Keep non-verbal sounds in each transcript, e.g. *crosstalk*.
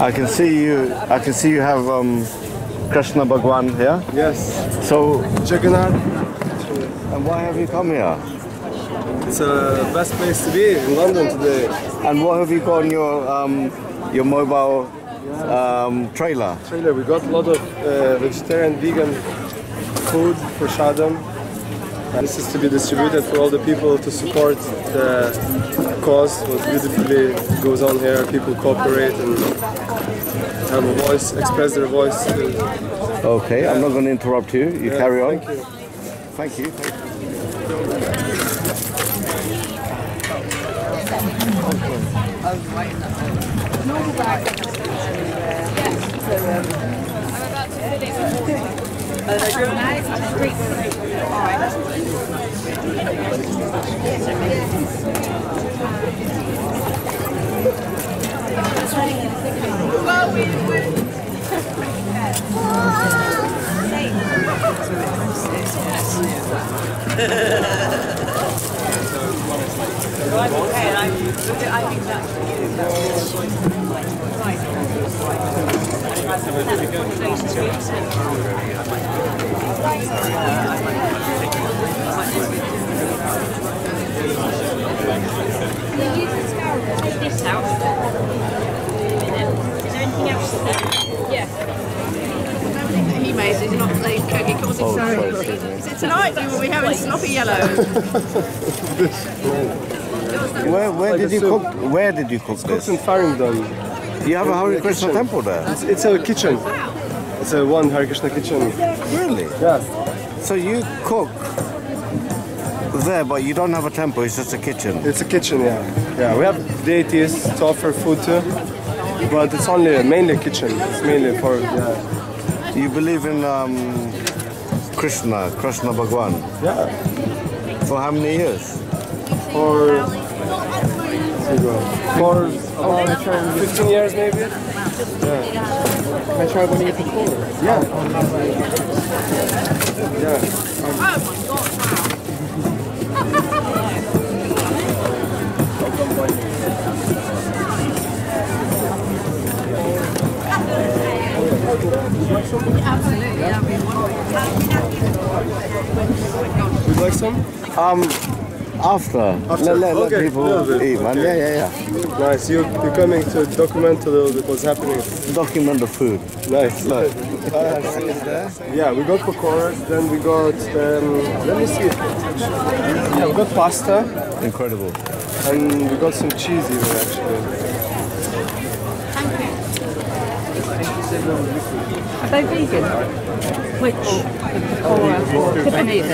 I can see you. I can see you have um, Krishna Bhagwan here. Yes. So, Jagannath. and why have you come here? It's the best place to be in London today. And what have you got on your um, your mobile um, trailer? Trailer. We got a lot of uh, vegetarian, vegan food prasadam. And this is to be distributed for all the people to support the cause. What beautifully goes on here. People cooperate and have a voice, express their voice. Okay, I'm not going to interrupt you. You Yeah, carry on. Thank you. Thank you. Oh, me. He said tonight we will be having sloppy yellow. *laughs* *laughs* Where, where Like did you soup. cook? Where did you cook It's this? in Farringdon. You have a Hare Krishna kitchen. temple there. It's, it's a kitchen. It's a one Hare Krishna kitchen. Really? Yeah. So you cook there, but you don't have a temple. It's just a kitchen. It's a kitchen, yeah. Yeah, we have deities to offer food to, but it's only mainly a kitchen. It's mainly for yeah. You believe in um, Krishna, Krishna Bhagwan. Yeah. For how many years? For for about 15 years maybe. Can I try one of your pakoras? Yeah. Yeah. Would you like some? Um, after. After, Let, let, let people bit, eat, man. okay. Yeah, yeah, yeah. Nice. You, you're coming to document a little bit what's happening. Document the food. Nice. Look. Yeah, we got pakoras, then we got, um, let me see. Yeah, we got pasta, Incredible. and we got some cheese even actually. Are they vegan? Which? Oh, or Tiffany's?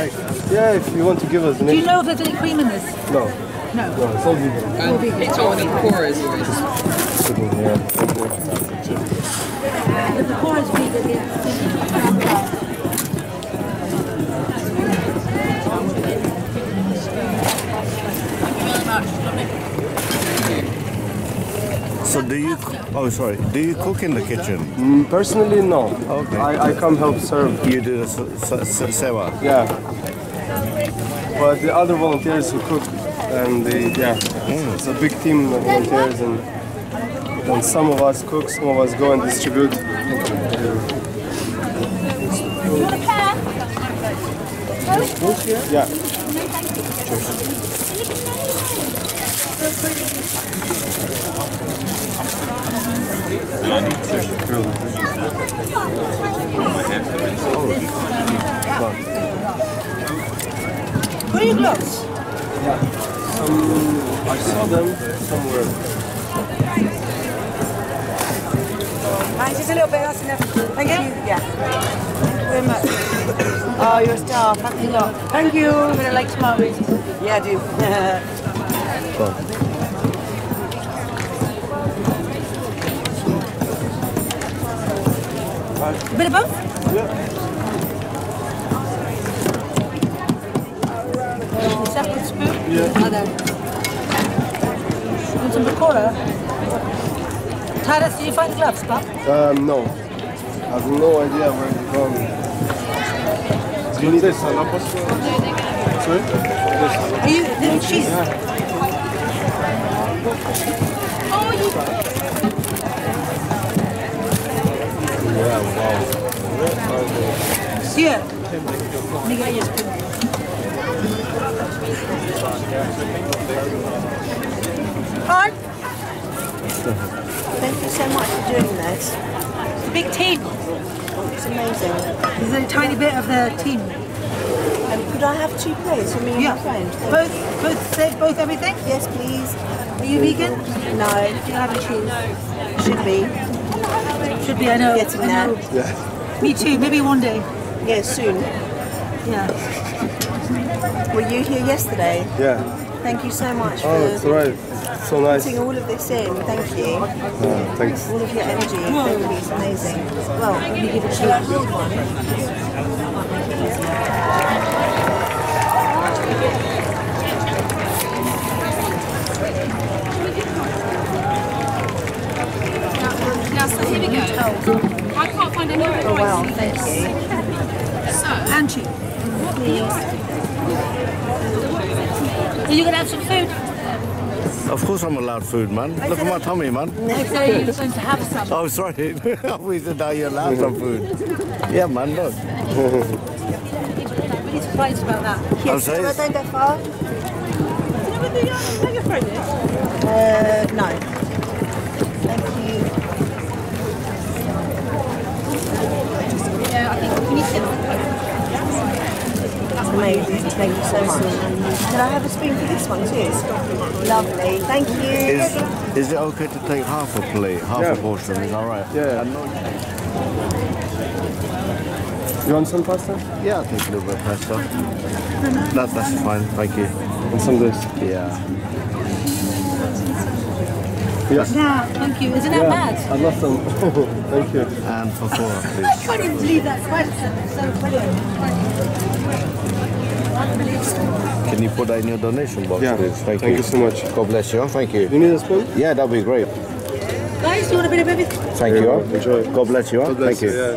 Yeah, if you want to give us an Do you know if there's any cream in this? No, No. no, it's all vegan. And it's all in pakoras, yours. Sitting here. Thank you. The pakora is vegan, yeah. So do you? Oh, sorry. Do you cook in the kitchen? Mm, Personally, no. Okay. I, I come help serve. You do the s- s- s- sewa. Yeah. But the other volunteers who cook, and they, yeah, it's a big team of volunteers, and, and some of us cook, some of us go and distribute. Yeah. What are your gloves? Um, I saw them somewhere. Right, just a little bit, that's enough. Thank you. Yeah. Very much. Oh, you're a star. Thanks a lot. Thank you. I'm gonna like tomatoes. Yeah, I do. *laughs* A bit of both? Yeah. Separate spoon? Yeah. Oh, there. Want some pakora? Taras, do you find gloves, Bob? Um, no. I have no idea where they're going. You need this, Sorry? Are you, the cheese? Yeah. Let me get you a Thank you so much for doing this. It's a big team. It's amazing. There's a tiny bit of the team. And could I have two plates for me and Yeah. my friend? Both, both, say both everything. Yes, please. Are you vegan? No, Do you have a cheese? should be. Should be. I know. Getting I there. know. Me too. Maybe one day. Yeah, soon. Yeah. Were you here yesterday? Yeah. Thank you so much Oh, it's for alright. So nice. putting all of this in. Thank you. Yeah, thanks. All of your energy. Thank you. It's amazing. Well, let me give it to you. Now, so here we go. I can't find any other Oh, wow. prices. Thank you. So, And cheese. Are you gonna have some food? Of course I'm allowed food, man. Look at my tummy, man. I thought *laughs* you were going to have some. Oh, sorry. we *laughs* said now you're allowed some food. Yeah, man, look. Really surprised about that. I'm Yes, saying- I don't go far. Uh, no. Thank you. yeah, I think we need to get the Coke. That's amazing. Thank you so much. Can I have a spoon for this one too? Lovely. Thank you. Is, is it okay to take half a plate, half Yeah. a portion? Is that right? Yeah. You want some pasta? Yeah, I'll take a little bit of pasta. That, that's fine, thank you. And some of this. Yeah. Yeah. Yeah, thank you. Isn't that Yeah. bad? I'd love them. *laughs* Thank you. And for I please. *laughs* I can't even believe that question. It's so brilliant. Can you put that in your donation box, Yeah. please? Thank, Thank you so much. God bless you. Thank you. You need a spoon? Yeah, that'd be great. Guys, you want a bit of everything? Thank you. Enjoy. God bless you. God bless Thank you. Yeah.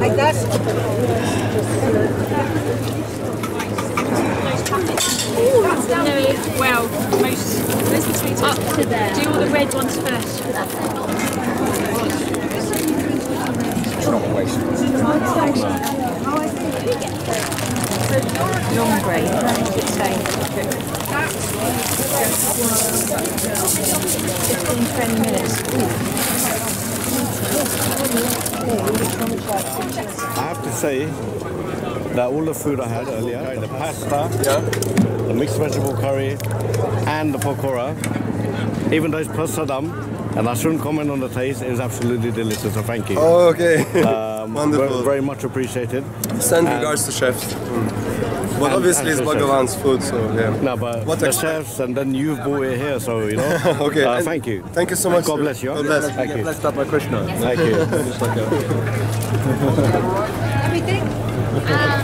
Like that? No, well, most, most between up to there. Do all the red ones first. Long break. Okay. 15, 20 minutes. I have to say that all the food I had earlier, the pasta, the mixed vegetable curry, and the pakora, even though it's prasadam, and I shouldn't comment on the taste, it is absolutely delicious, so thank you. Oh, okay. Uh, Um, Wonderful. Very, very much appreciated. Send And- regards to chefs. But And- obviously and it's to chefs. Bhagavan's food, so yeah. No, but What the expect- chefs, and then you've brought it here, so you know. *laughs* Okay, Uh, thank you. thank you so much, God bless you. God bless. Thank you. Blessed up by Krishna. Thank you. *laughs* Everything? *laughs*